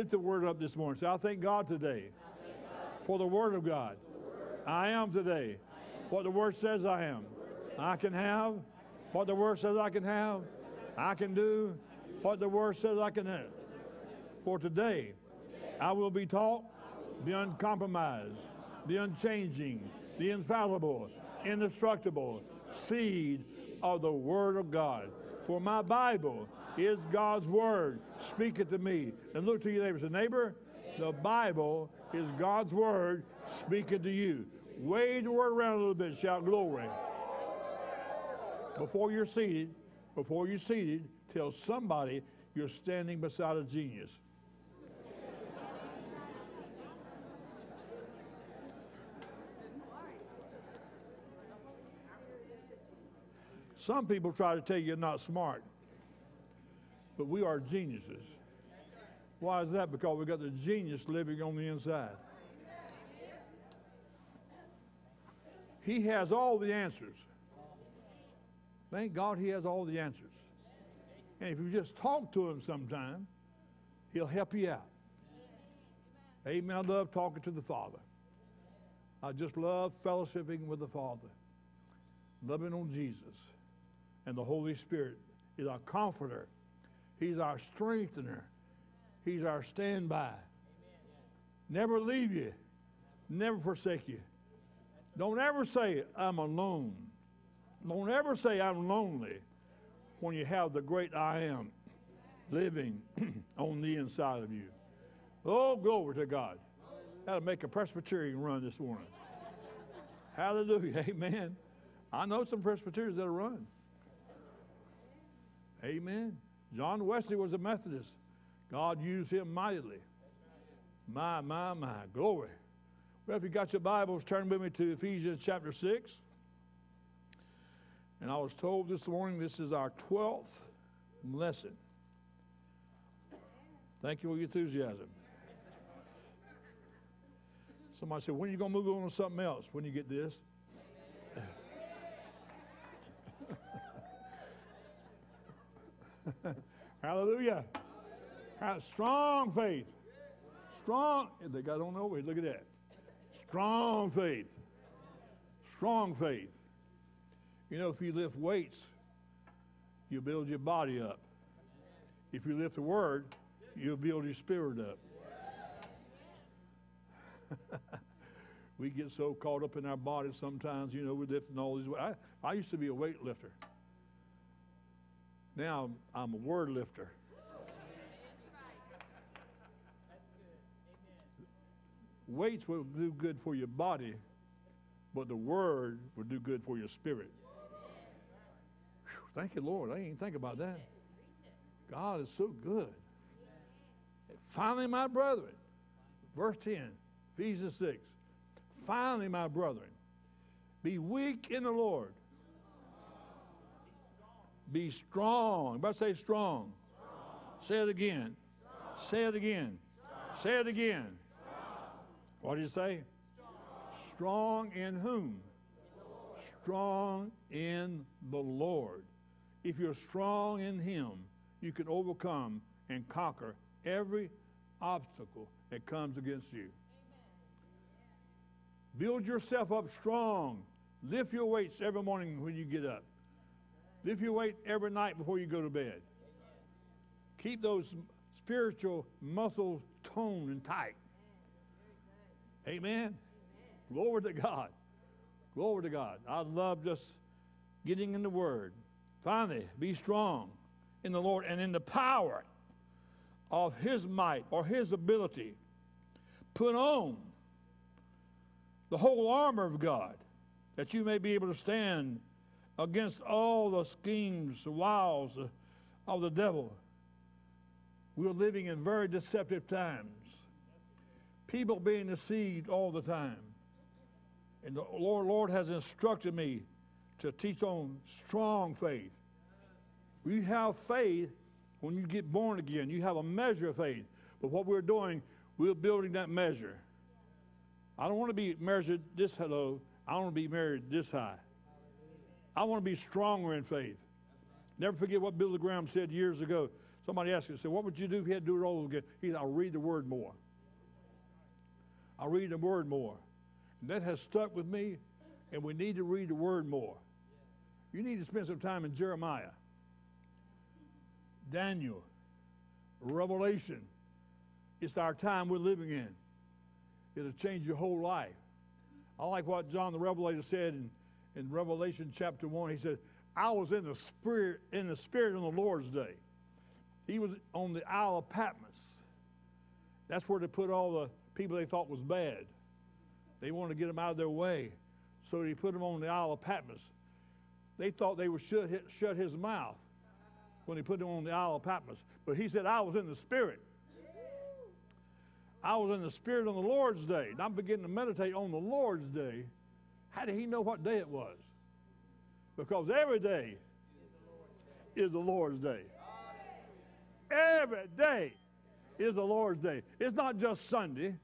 Lift the word up this morning. Say, I thank God today for the word of God. I am today what the word says I am. I can have what the word says I can have. I can do what the word says I can have. For today, I will be taught the uncompromised, the unchanging, the infallible, indestructible seed of the Word of God. For my Bible is God's Word. Speak it to me. And look to your neighbor. Say, neighbor, the Bible is God's Word. Speak it to you. Wave the word around a little bit. Shout glory. Before you're seated, before you're seated, tell somebody you're standing beside a genius. Some people try to tell you you're not smart, but we are geniuses. Why is that? Because we've got the genius living on the inside. He has all the answers. Thank God he has all the answers. And if you just talk to him sometime, he'll help you out. Amen. I love talking to the Father. I just love fellowshipping with the Father, loving on Jesus. And the Holy Spirit is our comforter, He's our strengthener, He's our standby. Never leave you, never forsake you. Don't ever say, I'm alone. Don't ever say, I'm lonely when you have the great I am living on the inside of you. Oh, glory to God. That'll make a Presbyterian run this morning. Hallelujah. Amen. I know some Presbyterians that'll run. Amen. John Wesley was a Methodist. God used him mightily. My, my, my. Glory. Well, if you got your Bibles, turn with me to Ephesians chapter 6. And I was told this morning this is our 12th lesson. Thank you for your enthusiasm. Somebody said, when are you going to move on to something else when you get this? Hallelujah. Strong faith. Strong. They got on over. Look at that. Strong faith. Strong faith. You know, if you lift weights, you build your body up. If you lift the word, you'll build your spirit up. we get so caught up in our bodies sometimes, you know, we're lifting all these. I, I used to be a weight lifter. Now I'm a word lifter. Weights will do good for your body, but the word will do good for your spirit. Whew, thank you, Lord. I didn't think about that. God is so good. Finally, my brethren, verse 10, Ephesians 6. Finally, my brethren, be weak in the Lord be strong. Everybody say strong. strong. Say it again. Strong. Say it again. Strong. Say it again. What did you say? Strong in whom? Strong in the Lord. If you're strong in Him, you can overcome and conquer every obstacle that comes against you. Build yourself up strong. Lift your weights every morning when you get up. Lift you wait every night before you go to bed. Keep those spiritual muscles toned and tight. Amen. Glory to God. Glory to God. I love just getting in the Word. Finally, be strong in the Lord and in the power of His might or His ability. Put on the whole armor of God that you may be able to stand against all the schemes, the wiles of the devil. We're living in very deceptive times. People being deceived all the time. And the Lord, Lord has instructed me to teach on strong faith. We have faith when you get born again. You have a measure of faith. But what we're doing, we're building that measure. I don't want to be measured this low. I don't want to be measured this high. I want to be stronger in faith. Never forget what Billy Graham said years ago. Somebody asked him, said, What would you do if you had to do it all again? He said, I'll read the word more. I'll read the word more. And that has stuck with me, and we need to read the word more. You need to spend some time in Jeremiah, Daniel, Revelation. It's our time we're living in. It'll change your whole life. I like what John the Revelator said in, in Revelation chapter 1. He said, I was in the spirit in the spirit on the Lord's day. He was on the Isle of Patmos. That's where they put all the people they thought was bad. They wanted to get them out of their way. So he put them on the Isle of Patmos. They thought they would shut, shut his mouth when he put them on the Isle of Patmos. But he said, I was in the Spirit. I was in the Spirit on the Lord's day. And I'm beginning to meditate on the Lord's day. How did he know what day it was? Because every day is the Lord's day. Every day is the Lord's day. It's not just Sunday.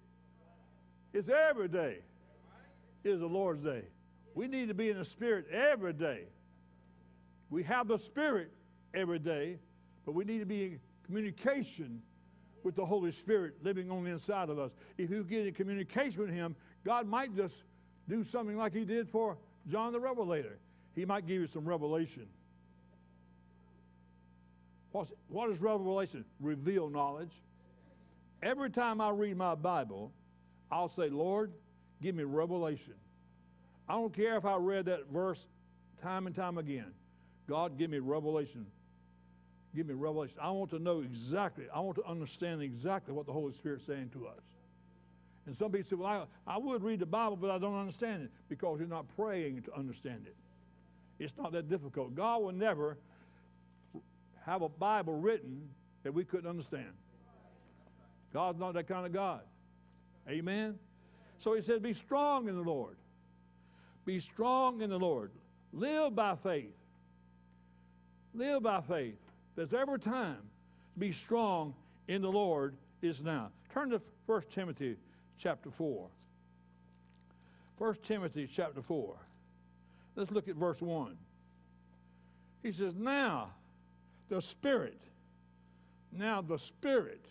It's every day is the Lord's day. We need to be in the Spirit every day. We have the Spirit every day, but we need to be in communication with the Holy Spirit living on the inside of us. If you get in communication with Him, God might just do something like He did for John the Revelator. He might give you some revelation. What's, what is revelation? Reveal knowledge. Every time I read my Bible, I'll say, Lord, give me revelation. I don't care if I read that verse time and time again. God, give me revelation. Give me revelation. I want to know exactly, I want to understand exactly what the Holy Spirit's saying to us. And some people say, well, I, I would read the Bible, but I don't understand it because you're not praying to understand it. It's not that difficult. God will never have a Bible written that we couldn't understand. God's not that kind of God. Amen? So he said, Be strong in the Lord. Be strong in the Lord. Live by faith. Live by faith. There's every time be strong in the Lord is now. Turn to 1 Timothy chapter 4. 1 Timothy chapter 4. Let's look at verse 1. He says, Now the Spirit, now the Spirit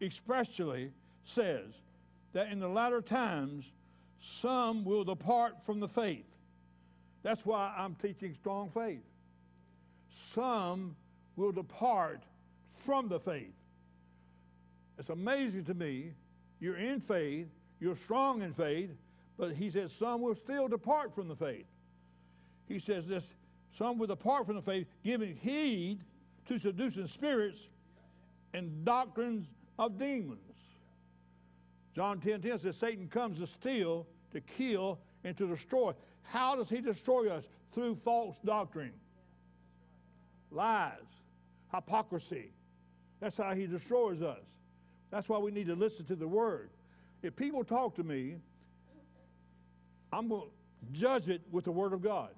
expressly says that in the latter times some will depart from the faith. That's why I'm teaching strong faith. Some will depart from the faith. It's amazing to me. You're in faith, you're strong in faith, but he says some will still depart from the faith. He says this some will depart from the faith, giving heed to seducing spirits and doctrines of demons. John 10 10 says Satan comes to steal, to kill, and to destroy. How does he destroy us? Through false doctrine, lies, hypocrisy. That's how he destroys us. That's why we need to listen to the word. If people talk to me, I'm going to judge it with the word of God.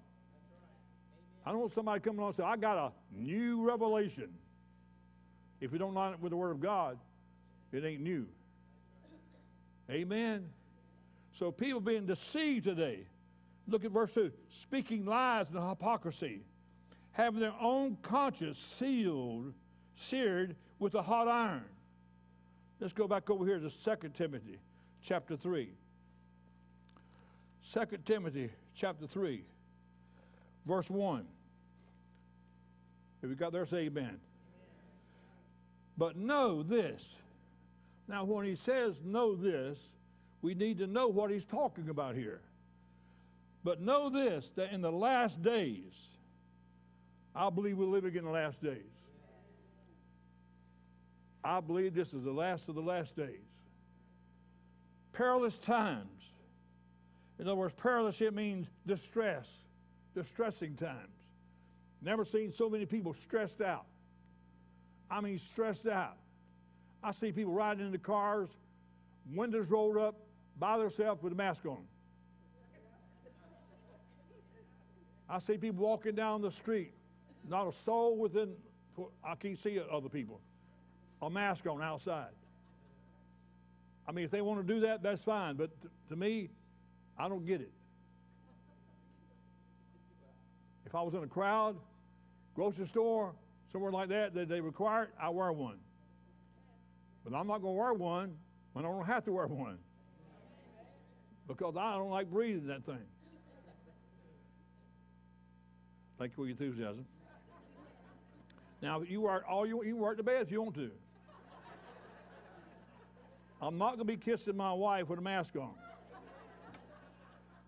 I don't want somebody coming along and say, I got a new revelation. If you don't line it with the Word of God, it ain't new. Amen. So people being deceived today. Look at verse 2. Speaking lies and hypocrisy, having their own conscience sealed, seared with a hot iron. Let's go back over here to 2 Timothy chapter 3. 2 Timothy chapter 3, verse 1. If you got there, say amen. amen. But know this. Now, when he says know this, we need to know what he's talking about here. But know this that in the last days, I believe we're living in the last days. I believe this is the last of the last days. Perilous times. In other words, perilous, it means distress, distressing times. Never seen so many people stressed out. I mean, stressed out. I see people riding in the cars, windows rolled up, by themselves with a mask on. I see people walking down the street, not a soul within, I can't see other people, a mask on outside. I mean, if they want to do that, that's fine, but to me, I don't get it. If I was in a crowd, grocery store, somewhere like that that they require it, I wear one. But I'm not going to wear one when I don't have to wear one because I don't like breathing that thing. Thank you for your enthusiasm. Now, you wear all you, you it to bed if you want to. I'm not going to be kissing my wife with a mask on.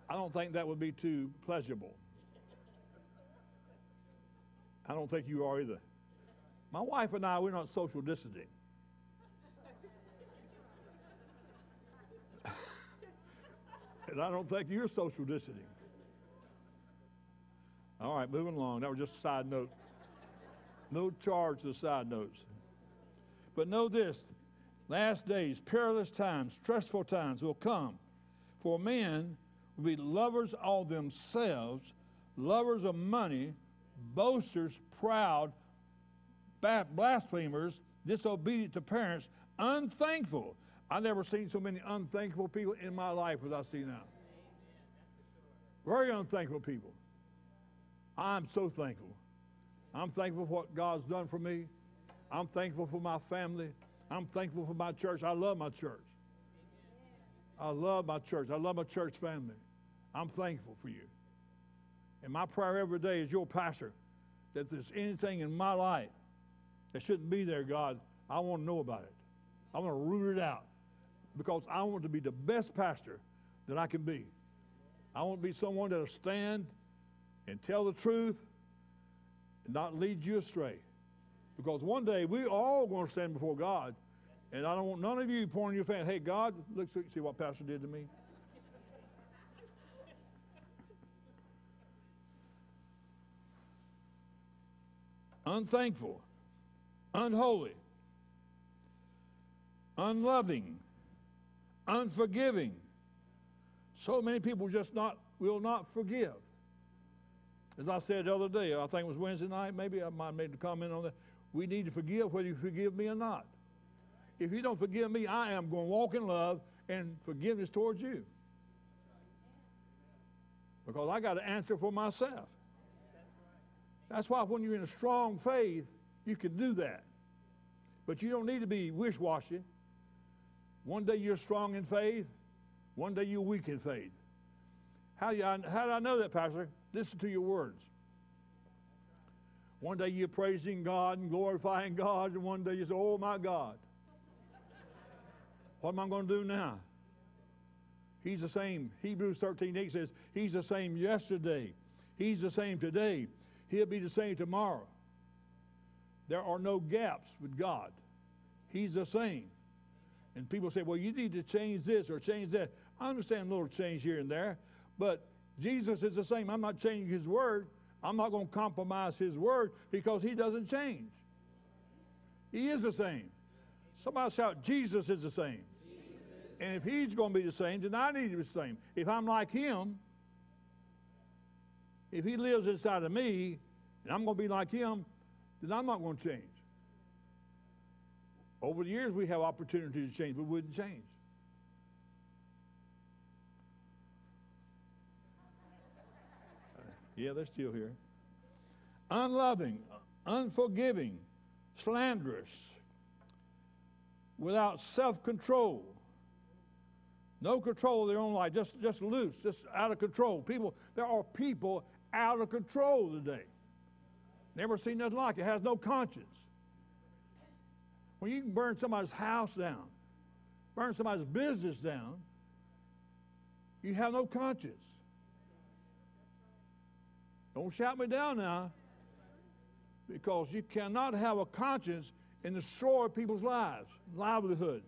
I don't think that would be too pleasurable. I don't think you are either. My wife and I, we're not social distancing. and I don't think you're social distancing. All right, moving along. That was just a side note. No charge to the side notes. But know this last days, perilous times, stressful times will come. For men will be lovers of themselves, lovers of money, boasters, proud, blasphemers, disobedient to parents, unthankful. I've never seen so many unthankful people in my life as I see now. Very unthankful people. I'm so thankful. I'm thankful for what God's done for me. I'm thankful for my family. I'm thankful for my church. I love my church. I love my church. I love my church family. I'm thankful for you. And my prayer every day is your pastor that there's anything in my life that shouldn't be there, God, I want to know about it. I want to root it out because I want to be the best pastor that I can be. I want to be someone that'll stand and tell the truth and not lead you astray. Because one day we all going to stand before God, and I don't want none of you pointing your finger, hey, God, look, see what Pastor did to me? Unthankful, unholy, unloving, unforgiving. So many people just not will not forgive. As I said the other day, I think it was Wednesday night, maybe I might have made a comment on that. We need to forgive whether you forgive me or not. If you don't forgive me, I am going to walk in love and forgiveness towards you. Because I got to answer for myself. That's why when you're in a strong faith, you can do that. But you don't need to be wish washy. One day you're strong in faith, one day you're weak in faith. How, you, how do I know that, Pastor? Listen to your words. One day you're praising God and glorifying God, and one day you say, Oh my God. What am I going to do now? He's the same. Hebrews 13 8 says, He's the same yesterday. He's the same today. He'll be the same tomorrow. There are no gaps with God. He's the same. And people say, well, you need to change this or change that. I understand a little change here and there, but Jesus is the same. I'm not changing his word. I'm not going to compromise his word because he doesn't change. He is the same. Somebody shout, Jesus is the same. And if he's going to be the same, then I need to be the same. If I'm like him, if he lives inside of me and I'm going to be like him, then I'm not going to change. Over the years, we have opportunities to change, but we wouldn't change. Yeah, they're still here. Unloving, unforgiving, slanderous, without self control. No control of their own life, just, just loose, just out of control. People, there are people out of control today. Never seen nothing like it. has no conscience. When you can burn somebody's house down, burn somebody's business down, you have no conscience. Don't shout me down now. Because you cannot have a conscience and destroy people's lives, livelihoods.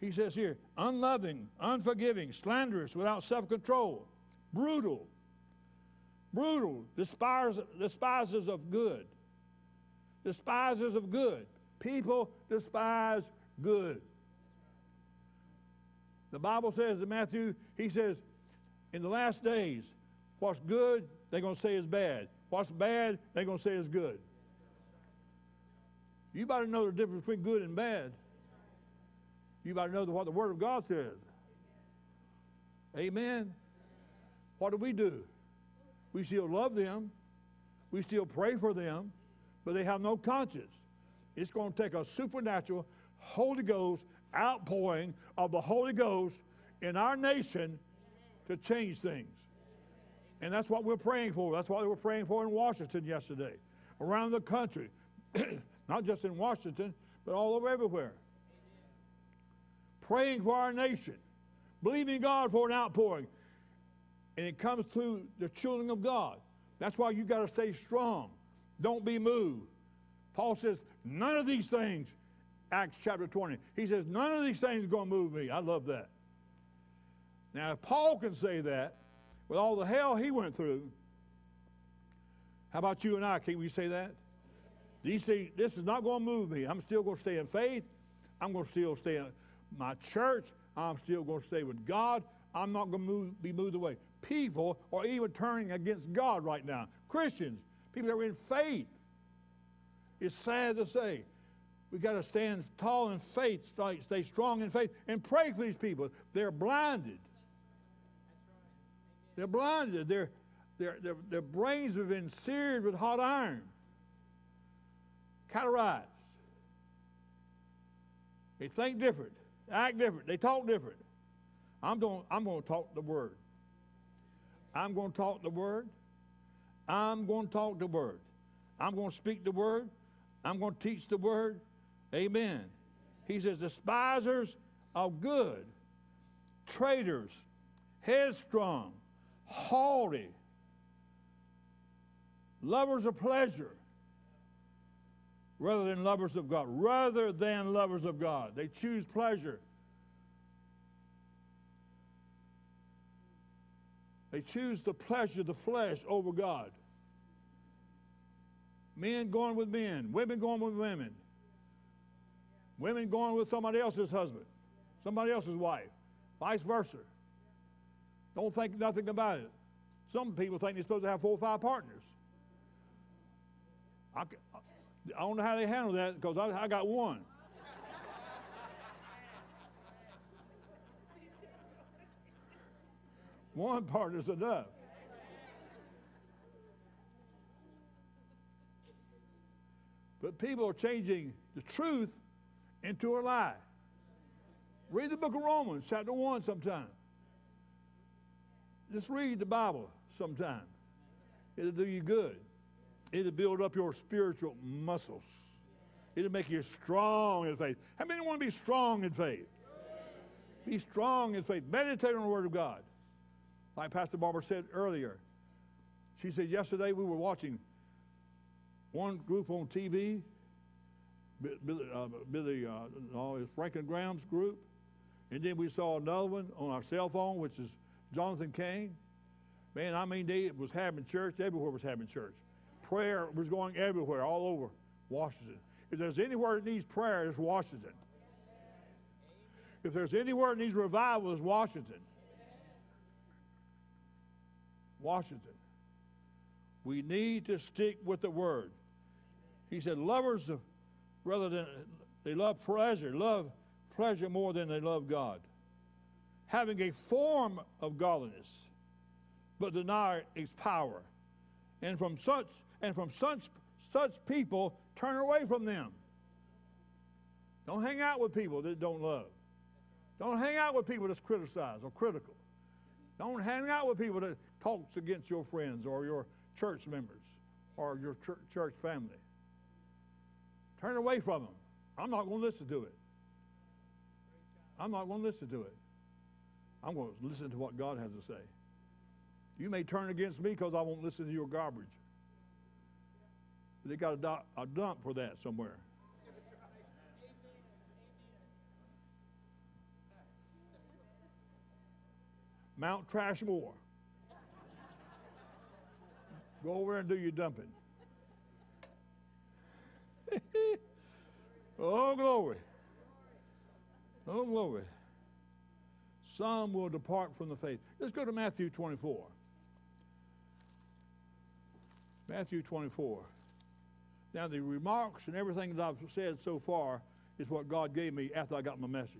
He says here, unloving, unforgiving, slanderous, without self control, brutal, brutal, despisers, despisers of good. Despisers of good. People despise good. The Bible says in Matthew, he says, in the last days, What's good, they're going to say is bad. What's bad, they're going to say is good. You better know the difference between good and bad. You better know what the Word of God says. Amen. What do we do? We still love them. We still pray for them, but they have no conscience. It's going to take a supernatural Holy Ghost outpouring of the Holy Ghost in our nation to change things. And that's what we're praying for. That's what we were praying for in Washington yesterday, around the country, not just in Washington, but all over everywhere. Praying for our nation, believing God for an outpouring. And it comes through the children of God. That's why you got to stay strong. Don't be moved. Paul says, none of these things, Acts chapter 20, he says, none of these things are going to move me. I love that. Now, if Paul can say that, with all the hell he went through, how about you and I? Can we say that? Do You see, this is not going to move me. I'm still going to stay in faith. I'm going to still stay in my church. I'm still going to stay with God. I'm not going to move, be moved away. People are even turning against God right now. Christians, people that are in faith. It's sad to say. We've got to stand tall in faith, stay, stay strong in faith, and pray for these people. They're blinded. They're blinded. Their, their, their, their brains have been seared with hot iron, cauterized. They think different, act different, they talk different. I'm going, I'm going to talk the word. I'm going to talk the word. I'm going to talk the word. I'm going to speak the word. I'm going to teach the word. Amen. He says, despisers of good, traitors, headstrong, haughty, lovers of pleasure rather than lovers of God. Rather than lovers of God. They choose pleasure. They choose the pleasure of the flesh over God. Men going with men, women going with women, women going with somebody else's husband, somebody else's wife, vice versa. Don't think nothing about it. Some people think they're supposed to have four or five partners. I, I don't know how they handle that because I, I got one. one partner's enough. But people are changing the truth into a lie. Read the book of Romans, chapter 1, sometime. Just read the Bible sometime. It'll do you good. It'll build up your spiritual muscles. It'll make you strong in faith. How many want to be strong in faith? Be strong in faith. Meditate on the Word of God. Like Pastor Barbara said earlier. She said yesterday we were watching one group on TV, Billy, uh, Billy uh, Franklin Graham's group, and then we saw another one on our cell phone, which is Jonathan Cain. Man, I mean, they was having church. Everywhere was having church. Prayer was going everywhere, all over Washington. If there's anywhere that needs prayer, it's Washington. If there's anywhere that needs revival, it's Washington. Washington. We need to stick with the word. He said, lovers of, rather than, they love pleasure, love pleasure more than they love God having a form of godliness, but deny its power. And from such and from such such people turn away from them. Don't hang out with people that don't love. Don't hang out with people that's criticized or critical. Don't hang out with people that talks against your friends or your church members or your church family. Turn away from them. I'm not going to listen to it. I'm not going to listen to it. I'm going to listen to what God has to say. You may turn against me because I won't listen to your garbage. But they got a, do- a dump for that somewhere. Mount Trashmore. Go over and do your dumping. oh, glory. Oh, glory some will depart from the faith. Let's go to Matthew 24. Matthew 24. Now, the remarks and everything that I've said so far is what God gave me after I got my message.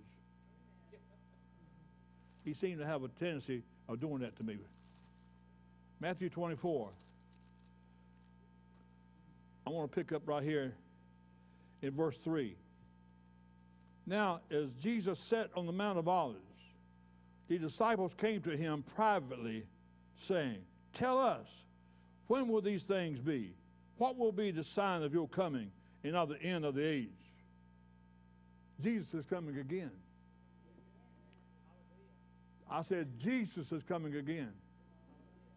He seemed to have a tendency of doing that to me. Matthew 24. I want to pick up right here in verse 3. Now, as Jesus sat on the Mount of Olives, the disciples came to him privately, saying, Tell us, when will these things be? What will be the sign of your coming and of the end of the age? Jesus is coming again. I said, Jesus is coming again.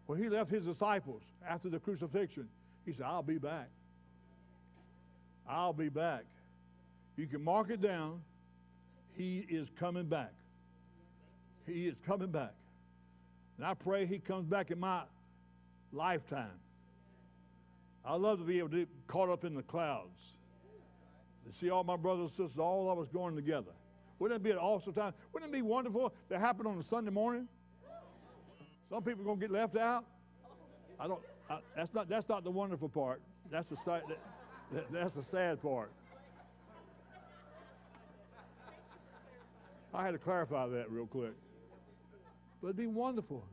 When he left his disciples after the crucifixion, he said, I'll be back. I'll be back. You can mark it down. He is coming back. He is coming back. And I pray he comes back in my lifetime. I love to be able to be caught up in the clouds. To see all my brothers and sisters, all of us going together. Wouldn't it be an awesome time? Wouldn't it be wonderful to happen on a Sunday morning? Some people are going to get left out. I don't. I, that's not. That's not the wonderful part. That's the that, that, that's the sad part. I had to clarify that real quick. But it'd be wonderful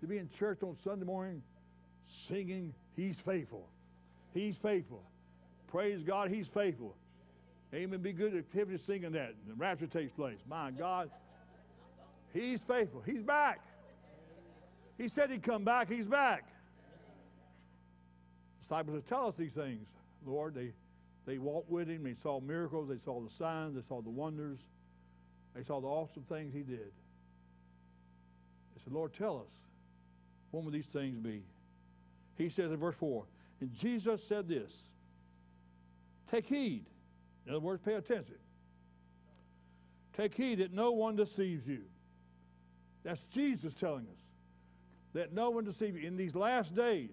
to be in church on Sunday morning singing, He's faithful. He's faithful. Praise God, He's faithful. Amen. Be good activity singing that. The rapture takes place. My God, He's faithful. He's back. He said He'd come back. He's back. Disciples tell us these things, Lord. They, they walked with Him. They saw miracles. They saw the signs. They saw the wonders. They saw the awesome things He did. They said, Lord, tell us, when will these things be? He says in verse 4, and Jesus said this Take heed. In other words, pay attention. Take heed that no one deceives you. That's Jesus telling us that no one deceives you. In these last days,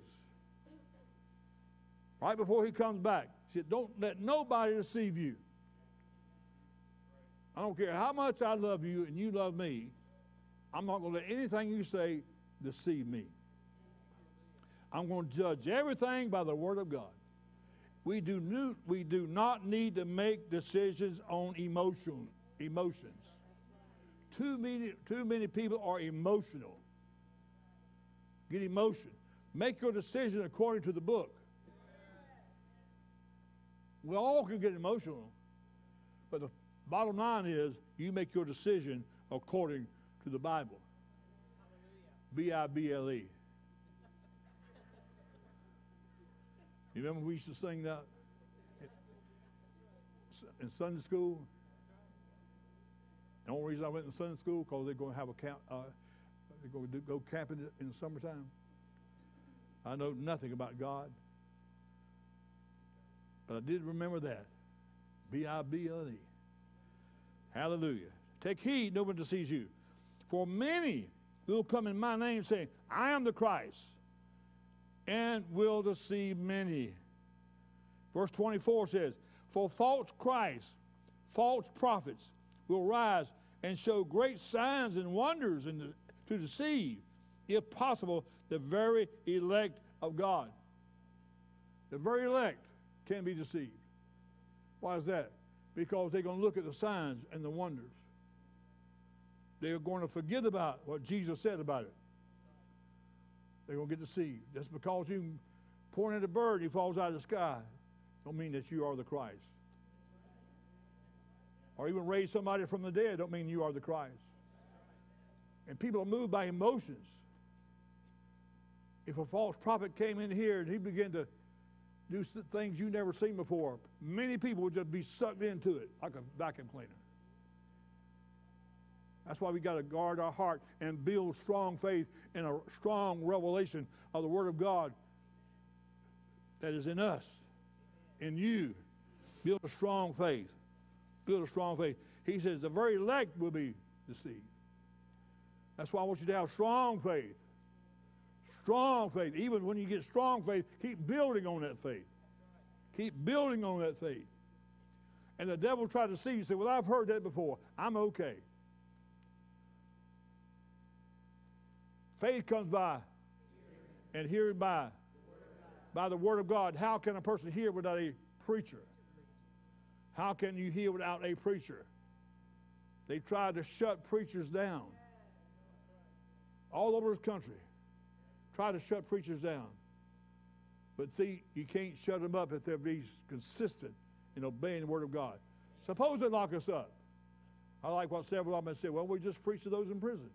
right before he comes back, he said, Don't let nobody deceive you. I don't care how much I love you and you love me, I'm not going to let anything you say deceive me. I'm going to judge everything by the Word of God. We do, new, we do not need to make decisions on emotion, emotions. Too many, too many people are emotional. Get emotion. Make your decision according to the book. We all can get emotional, but the bottom line is you make your decision according to the Bible. B I B L E. You remember we used to sing that in Sunday school? The only reason I went to Sunday school because they're going to have a camp. Uh, they're going to do, go camping in the summertime. I know nothing about God, but I did remember that. B I B L E. Hallelujah. Take heed, no one deceives you. For many will come in my name saying, I am the Christ and will deceive many. Verse 24 says, For false Christs, false prophets will rise and show great signs and wonders the, to deceive, if possible, the very elect of God. The very elect can be deceived. Why is that? Because they're going to look at the signs and the wonders. They're going to forget about what Jesus said about it they're going to get deceived. Just because you point at a bird he falls out of the sky, don't mean that you are the Christ. Or even raise somebody from the dead, don't mean you are the Christ. And people are moved by emotions. If a false prophet came in here and he began to do things you've never seen before, many people would just be sucked into it like a vacuum cleaner. That's why we got to guard our heart and build strong faith and a strong revelation of the Word of God that is in us, in you. Build a strong faith. Build a strong faith. He says the very elect will be deceived. That's why I want you to have strong faith. Strong faith. Even when you get strong faith, keep building on that faith. Keep building on that faith. And the devil tried to see you say, Well, I've heard that before. I'm okay. Faith comes by and hearing by by the word of God. How can a person hear without a preacher? How can you hear without a preacher? They tried to shut preachers down all over this country. Try to shut preachers down. But see, you can't shut them up if they're being consistent in obeying the Word of God. Suppose they lock us up. I like what several of them said. Well, we just preach to those in prison.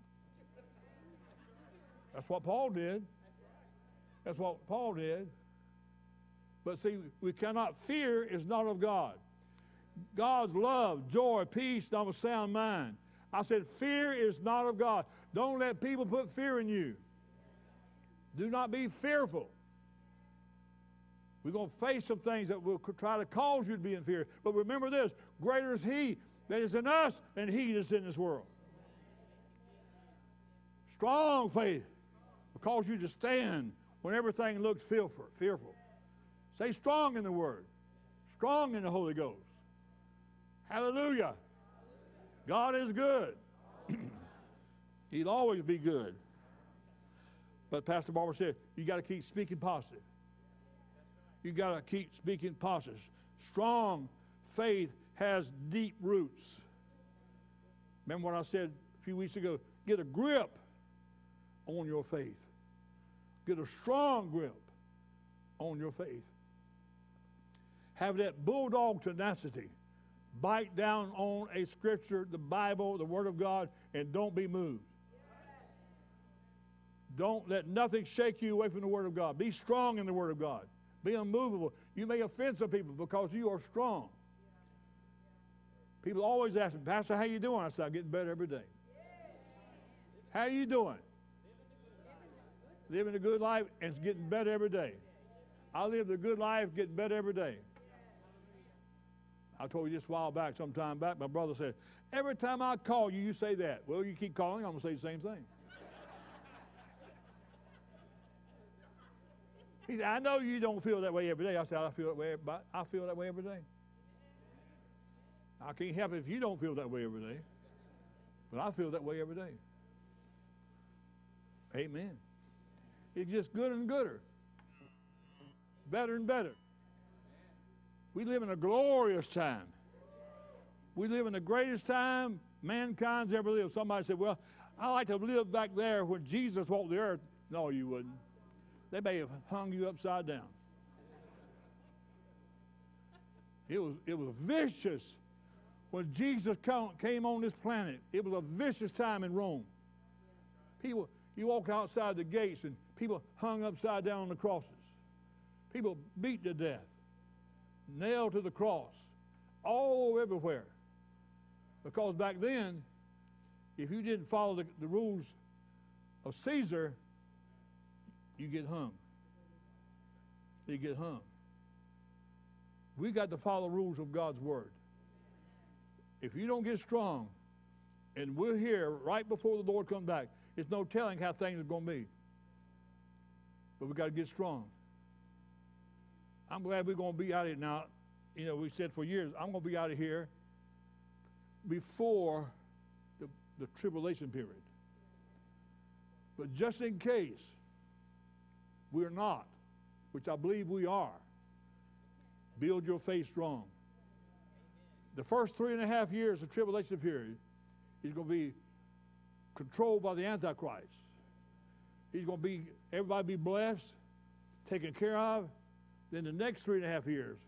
That's what Paul did. That's what Paul did. But see, we cannot fear is not of God. God's love, joy, peace, and of a sound mind. I said, fear is not of God. Don't let people put fear in you. Do not be fearful. We're going to face some things that will try to cause you to be in fear. But remember this greater is He that is in us than He that is in this world. Strong faith will cause you to stand when everything looks fearful. fearful. Stay strong in the Word, strong in the Holy Ghost. Hallelujah. God is good. He'll always be good. But Pastor Barbara said, you got to keep speaking positive. You got to keep speaking positive. Strong faith has deep roots. Remember what I said a few weeks ago? Get a grip on your faith. Get a strong grip on your faith. Have that bulldog tenacity. Bite down on a scripture, the Bible, the Word of God, and don't be moved. Don't let nothing shake you away from the Word of God. Be strong in the Word of God. Be unmovable. You may offend some people because you are strong. People always ask me, Pastor, how you doing? I say, I'm getting better every day. How are you doing? Living a good life and it's getting better every day. I live the good life, getting better every day. I told you this a while back, some time back, my brother said, every time I call you, you say that. Well, you keep calling, I'm going to say the same thing. he said, I know you don't feel that way every day. I said, I feel that way, but I feel that way every day. I can't help it if you don't feel that way every day. But I feel that way every day. Amen. It's just good and gooder. Better and better. We live in a glorious time. We live in the greatest time mankind's ever lived. Somebody said, Well, I like to live back there when Jesus walked the earth. No, you wouldn't. They may have hung you upside down. It was, it was vicious when Jesus came on this planet. It was a vicious time in Rome. People, you walk outside the gates and people hung upside down on the crosses. People beat to death nailed to the cross, all everywhere. Because back then, if you didn't follow the, the rules of Caesar, you get hung. You get hung. We got to follow rules of God's word. If you don't get strong, and we're here right before the Lord comes back, it's no telling how things are going to be. But we got to get strong. I'm glad we're going to be out of it now. You know, we said for years, I'm going to be out of here before the, the tribulation period. But just in case we're not, which I believe we are, build your faith strong. The first three and a half years of tribulation period is going to be controlled by the Antichrist. He's going to be, everybody be blessed, taken care of, then the next three and a half years,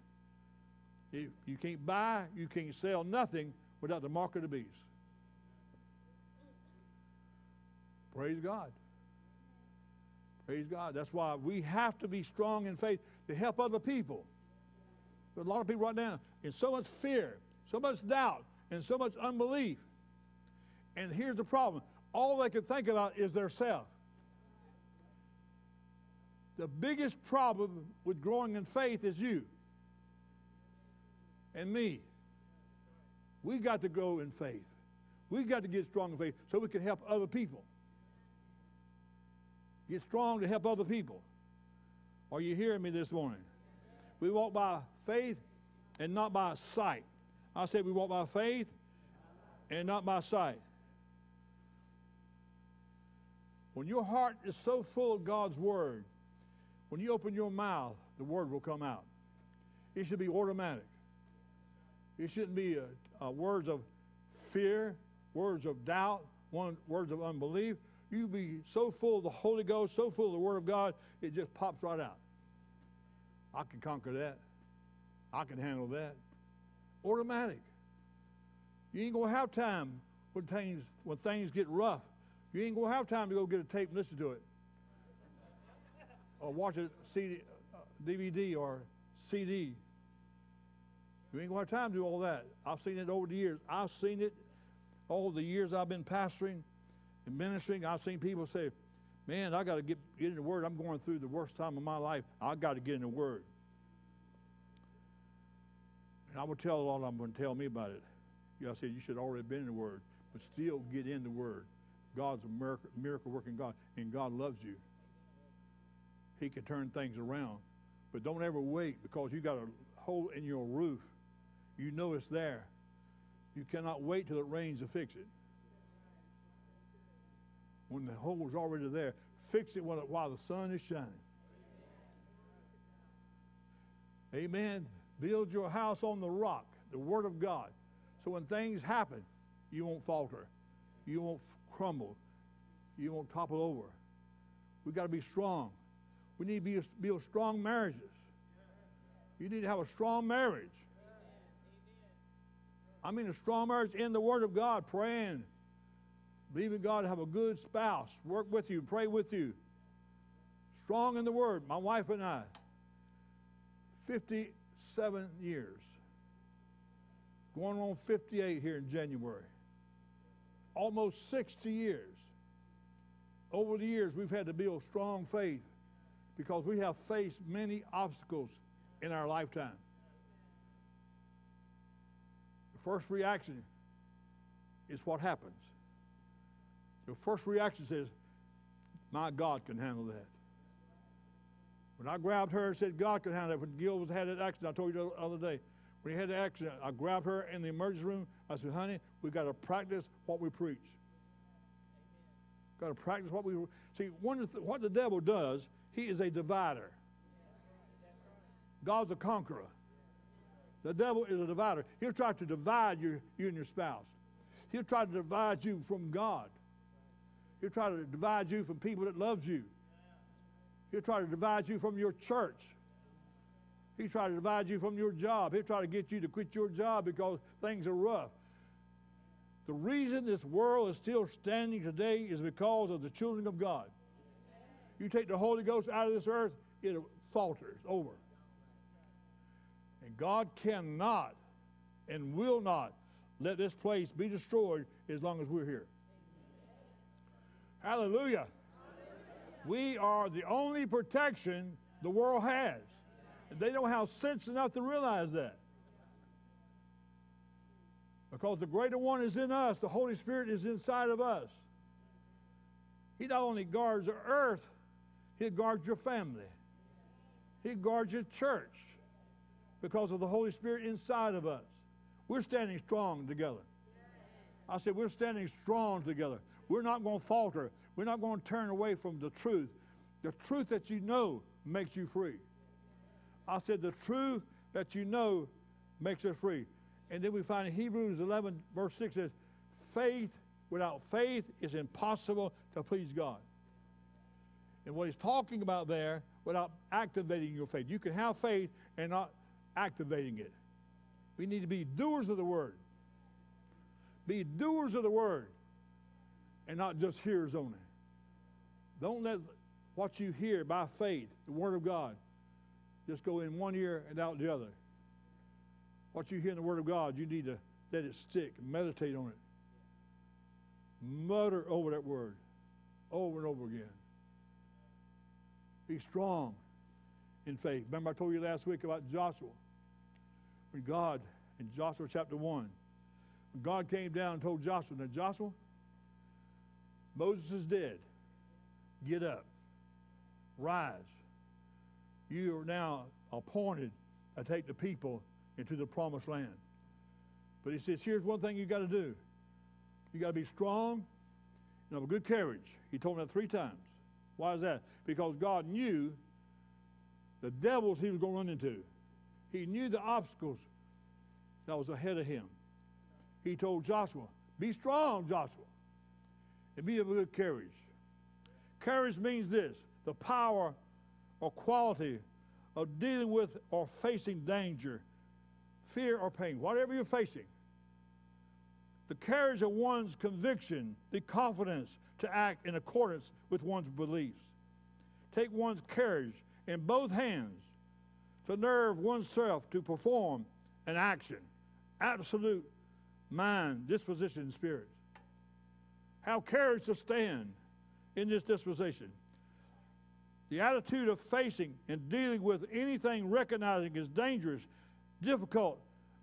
you, you can't buy, you can't sell nothing without the mark of the beast. Praise God. Praise God. That's why we have to be strong in faith to help other people. But a lot of people right now in so much fear, so much doubt, and so much unbelief. And here's the problem all they can think about is their self. The biggest problem with growing in faith is you and me. We got to grow in faith. We got to get strong in faith so we can help other people. Get strong to help other people. Are you hearing me this morning? We walk by faith and not by sight. I said we walk by faith and not by sight. When your heart is so full of God's word, when you open your mouth, the word will come out. It should be automatic. It shouldn't be uh, uh, words of fear, words of doubt, one, words of unbelief. You be so full of the Holy Ghost, so full of the Word of God, it just pops right out. I can conquer that. I can handle that. Automatic. You ain't gonna have time when things when things get rough. You ain't gonna have time to go get a tape and listen to it, or watch a CD, uh, DVD or CD. You ain't gonna have time to do all that. I've seen it over the years. I've seen it all the years I've been pastoring and ministering. I've seen people say, "Man, I got to get get in the Word. I'm going through the worst time of my life. I got to get in the Word." And I will tell a lot of them when tell me about it. Yeah, I said you should already been in the Word, but still get in the Word. God's a miracle, miracle working God, and God loves you. He can turn things around. But don't ever wait because you got a hole in your roof. You know it's there. You cannot wait till it rains to fix it. When the hole is already there, fix it while the sun is shining. Amen. Build your house on the rock, the Word of God. So when things happen, you won't falter. You won't crumble. You won't topple over. We've got to be strong. We need to build strong marriages. You need to have a strong marriage. I mean, a strong marriage in the Word of God, praying, believing God to have a good spouse, work with you, pray with you. Strong in the Word. My wife and I, 57 years, going on 58 here in January almost 60 years. Over the years, we've had to build strong faith because we have faced many obstacles in our lifetime. The first reaction is what happens. The first reaction says, My God can handle that. When I grabbed her and said, God can handle that, when Gil was had that accident, I told you the other day, when he had the accident, I grabbed her in the emergency room. I said, honey, we've got to practice what we preach. Got to practice what we see. One what the devil does, he is a divider. God's a conqueror. The devil is a divider. He'll try to divide you, you and your spouse. He'll try to divide you from God. He'll try to divide you from people that loves you. He'll try to divide you from your church. He'll try to divide you from your job. He'll try to get you to quit your job because things are rough. The reason this world is still standing today is because of the children of God. You take the Holy Ghost out of this earth, it falters over. And God cannot and will not let this place be destroyed as long as we're here. Hallelujah. Hallelujah. We are the only protection the world has. And They don't have sense enough to realize that. Because the greater one is in us, the Holy Spirit is inside of us. He not only guards the earth, He guards your family. He guards your church because of the Holy Spirit inside of us. We're standing strong together. I said, we're standing strong together. We're not going to falter. We're not going to turn away from the truth. The truth that you know makes you free. I said, the truth that you know makes us free. And then we find in Hebrews 11, verse 6 says, faith, without faith, is impossible to please God. And what he's talking about there, without activating your faith. You can have faith and not activating it. We need to be doers of the word. Be doers of the word and not just hearers only. Don't let what you hear by faith, the word of God, just go in one ear and out the other. What you hear in the Word of God, you need to let it stick, meditate on it. Mutter over that word over and over again. Be strong in faith. Remember, I told you last week about Joshua. When God, in Joshua chapter 1, when God came down and told Joshua, Now, Joshua, Moses is dead. Get up, rise, you are now appointed to take the people into the promised land. But he says, here's one thing you got to do. You got to be strong and have a good courage. He told that three times. Why is that? Because God knew the devils he was going to run into. He knew the obstacles that was ahead of him. He told Joshua, be strong, Joshua, and be of good courage. Courage means this, the power or quality of dealing with or facing danger, fear, or pain, whatever you're facing. The courage of one's conviction, the confidence to act in accordance with one's beliefs. Take one's courage in both hands to nerve oneself to perform an action. Absolute mind, disposition, and spirit. Have courage to stand in this disposition. The attitude of facing and dealing with anything recognizing as dangerous, difficult,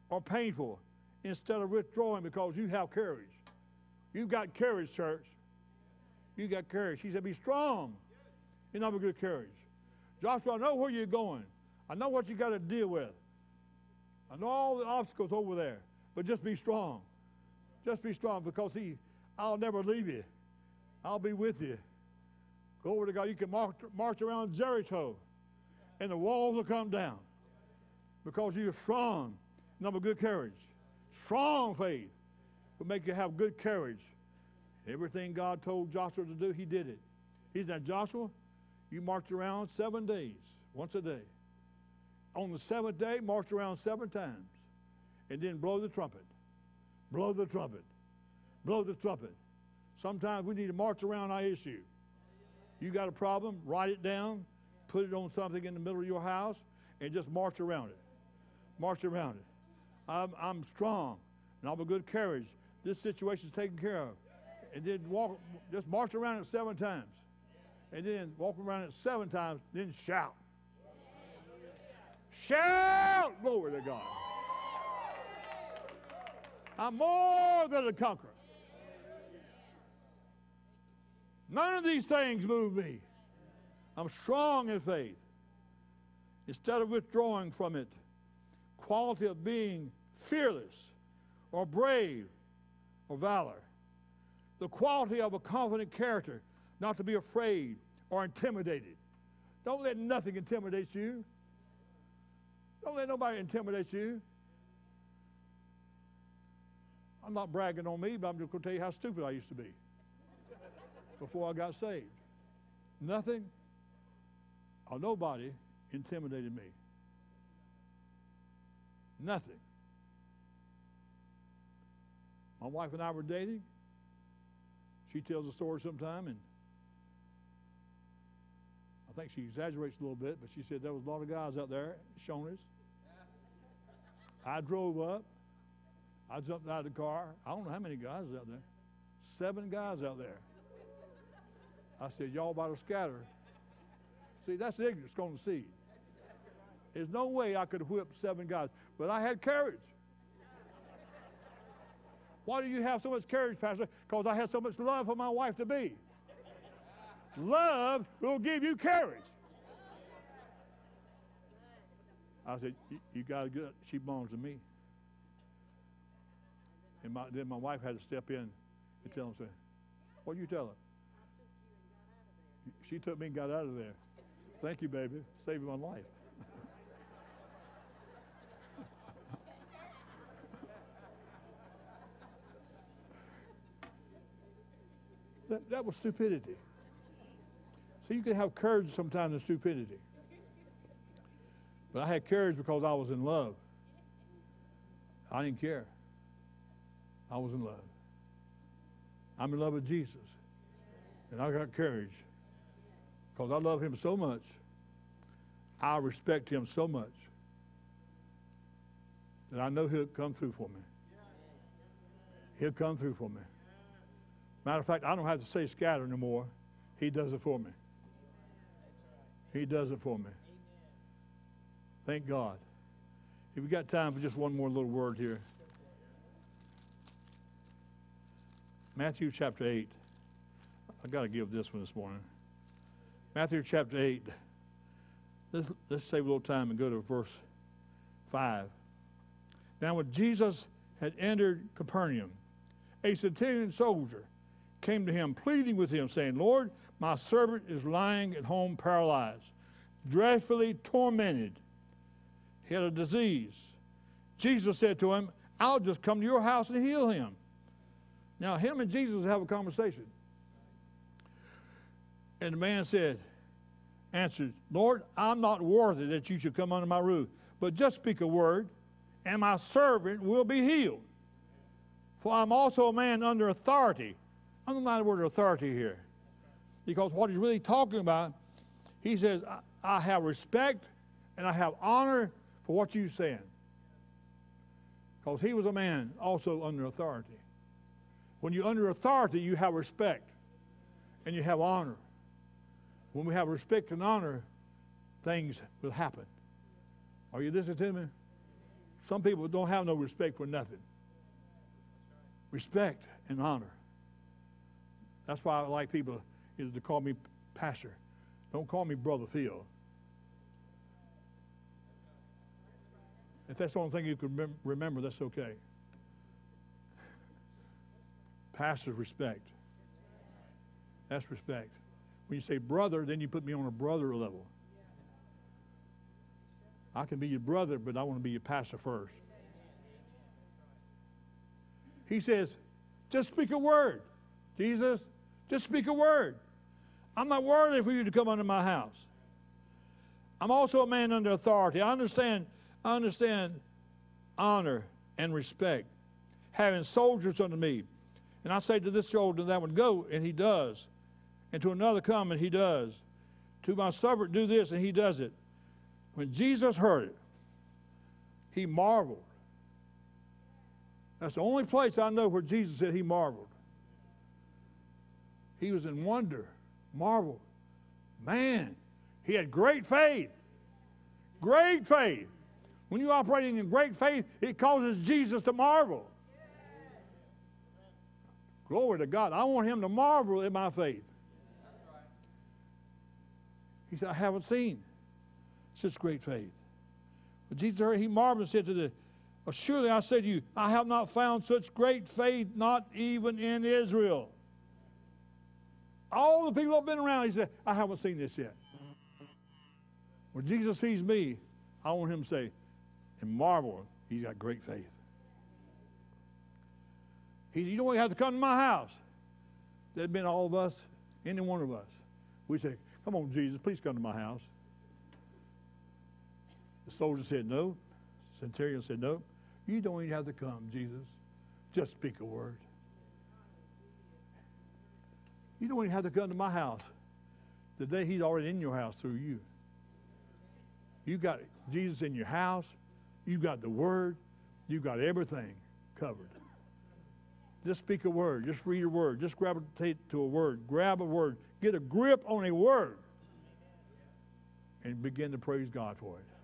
or painful instead of withdrawing because you have courage. You've got courage, church. You got courage. He said, Be strong in have a good courage. Joshua, I know where you're going. I know what you got to deal with. I know all the obstacles over there, but just be strong. Just be strong because he, I'll never leave you. I'll be with you. Go over to God. You can march, march around Jericho and the walls will come down because you're strong and have a good courage. Strong faith will make you have good courage. Everything God told Joshua to do, he did it. He said, Joshua, you march around seven days, once a day. On the seventh day, march around seven times. And then blow the trumpet. Blow the trumpet. Blow the trumpet. Sometimes we need to march around our issue. You got a problem, write it down, put it on something in the middle of your house, and just march around it. March around it. I'm, I'm strong, and I'm a good courage. This situation's taken care of. And then walk, just march around it seven times and then walk around it seven times, then shout. Shout! Glory to God. I'm more than a conqueror. None of these things move me. I'm strong in faith. Instead of withdrawing from it, quality of being fearless or brave or valor, the quality of a confident character not to be afraid or intimidated. Don't let nothing intimidate you. Don't let nobody intimidate you. I'm not bragging on me, but I'm just going to tell you how stupid I used to be before I got saved. Nothing or nobody intimidated me. Nothing. My wife and I were dating. She tells a story sometime, and I think she exaggerates a little bit, but she said there was a lot of guys out there showing us. I drove up. I jumped out of the car. I don't know how many guys out there. Seven guys out there. I said, y'all about to scatter. See, that's ignorance going to seed. There's no way I could whip seven guys, but I had courage. Why do you have so much courage, Pastor? Because I had so much love for my wife to be. Love will give you courage. I said, you got to get, she belongs to me. And my, then my wife had to step in and tell him, say, what do you tell her? She took me and got out of there. Thank you, baby. Saved my life. That, that was stupidity. So you can have courage sometimes in stupidity. But I had courage because I was in love. I didn't care. I was in love. I'm in love with Jesus. And I got courage because I love him so much. I respect him so much that I know he'll come through for me. He'll come through for me. Matter of fact, I don't have to say scatter anymore. He does it for me. He does it for me. Thank God. If we got time for just one more little word here. Matthew chapter 8. I got to give this one this morning. Matthew chapter 8. Let's, let's save a little time and go to verse 5. Now, when Jesus had entered Capernaum, a centurion soldier came to him, pleading with him, saying, Lord, my servant is lying at home paralyzed, dreadfully tormented. He had a disease. Jesus said to him, I'll just come to your house and heal him. Now, him and Jesus have a conversation. And the man said, answered, Lord, I'm not worthy that you should come under my roof, but just speak a word, and my servant will be healed. For I'm also a man under authority. Underline the word authority here. Because what he's really talking about, he says, I, have respect and I have honor for what you're saying. Because he was a man also under authority. When you're under authority, you have respect and you have honor. When we have respect and honor, things will happen. Are you listening to me? Some people don't have no respect for nothing. Respect and honor. That's why I like people to call me pastor. Don't call me brother Phil. If that's the only thing you can remember, that's okay. Pastor's respect. That's respect. When you say brother, then you put me on a brother level. I can be your brother, but I want to be your pastor first. He says, just speak a word. Jesus, just speak a word. I'm not worthy for you to come under my house. I'm also a man under authority. I understand, I understand honor and respect. Having soldiers under me. And I say to this soldier, that one, go, and he does. And to another, come, and he does. To my servant, do this, and he does it. When Jesus heard it, he marveled. That's the only place I know where Jesus said he marveled. He was in wonder, marvel. Man, he had great faith. Great faith. When you're operating in great faith, it causes Jesus to marvel. Glory to God. I want him to marvel at my faith. He said, I haven't seen such great faith. But Jesus heard, he marveled and said to the, Surely I say to you, I have not found such great faith, not even in Israel. All the people have been around, he said, I haven't seen this yet. When Jesus sees me, I want him to say, and marvel, he's got great faith. He said, You don't even have to come to my house. There'd been all of us, any one of us. We said, Come on, Jesus, please come to my house. The soldier said, No. Centurion said, No. You don't even have to come, Jesus. Just speak a word. You don't even have to come to my house. The day he's already in your house through you. You got Jesus in your house. You've got the word. You've got everything covered. Just speak a word. Just read a word. Just gravitate to a word. Grab a word. Get a grip on a word. And begin to praise God for it.